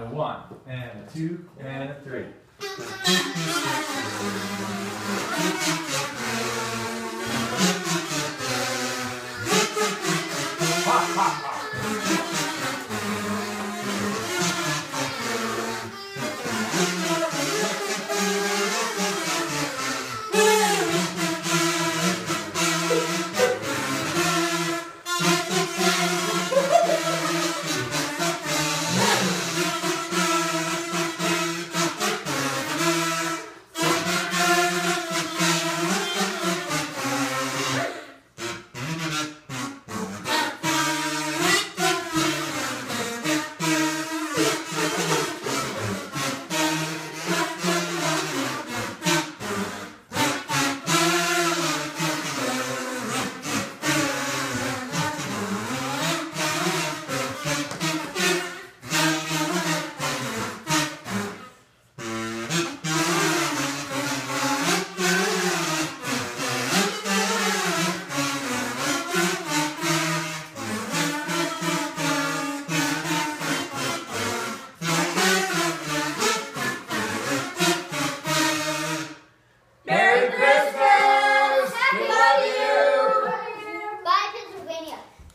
and a one, and a two, and a three.